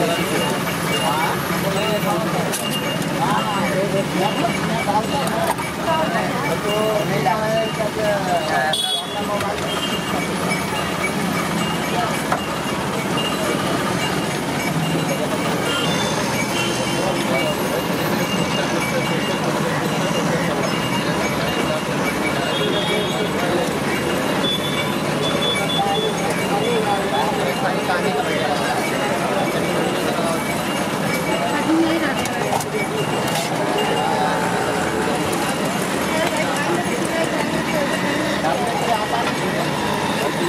啊！我给你放上。啊！你给放上。放上。我给你放上。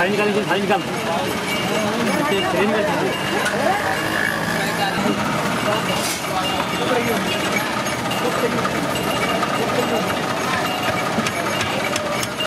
다행히 가는 건 다행히 감. 그때 대행이 가는 거.